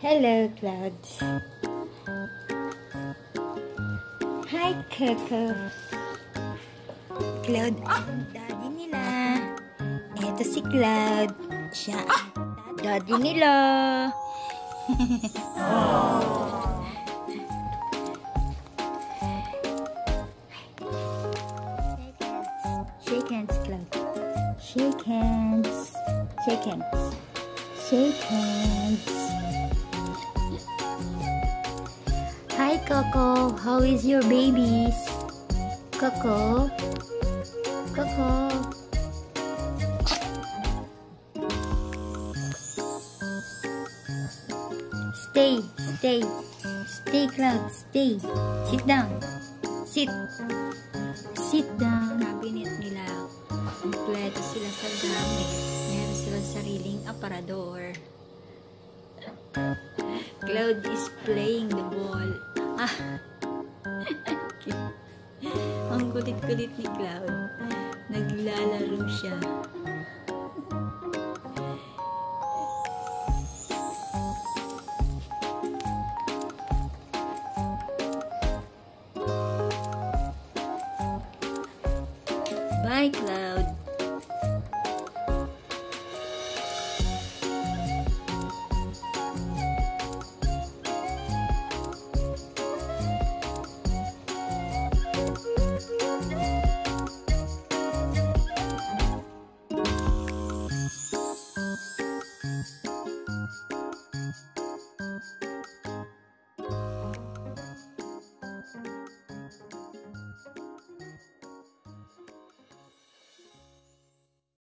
Hello, Cloud. Hi, Coco. Cloud ang daddy nila. Ito si Cloud. Siya ang daddy nila. Shake hands, Cloud. Shake hands. Shake hands. Shake hands. Hi, Coco. How is your babies? Coco. Coco. Stay, stay. Stay, Cloud. Stay. Sit down. Sit. Sit down. Cabinet nila. Kompleto sila sa gamit. Meron silang sariling aparador. Cloud is playing kulit-kulit ni Cloud. Naglalaro siya. Bye, Cloud.